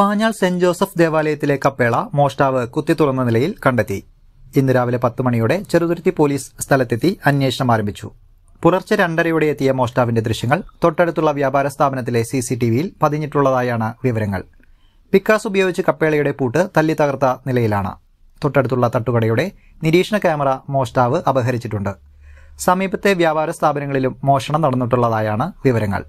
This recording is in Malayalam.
പാഞ്ഞാൾ സെന്റ് ജോസഫ് ദേവാലയത്തിലെ കപ്പേള മോഷ്ടാവ് കുത്തിത്തുറന്ന നിലയിൽ കണ്ടെത്തി. ഇന്ന് രാവിലെ പത്ത് മണിയോടെ ചെറുതുരുത്തി പോലീസ് സ്ഥലത്തെത്തി അന്വേഷണം ആരംഭിച്ചു. പുലർച്ചെ രണ്ടരയോടെ എത്തിയ മോഷ്ടാവിന്റെ ദൃശ്യങ്ങൾ തൊട്ടടുത്തുള്ള വ്യാപാര സ്ഥാപനത്തിലെ സി സി ടി വിയിൽ പതിഞ്ഞിട്ടുള്ളതായാണ് വിവരങ്ങൾ. പിക്കാസ് ഉപയോഗിച്ച് കപ്പേളയുടെ പൂട്ട് തല്ലി തകർത്ത നിലയിലാണ്. തൊട്ടടുത്തുള്ള തട്ടുകടയുടെ നിരീക്ഷണ ക്യാമറ മോഷ്ടാവ് അപഹരിച്ചിട്ടുണ്ട്. സമീപത്തെ വ്യാപാര സ്ഥാപനങ്ങളിലും മോഷണം നടന്നിട്ടുള്ളതായാണ് വിവരങ്ങൾ.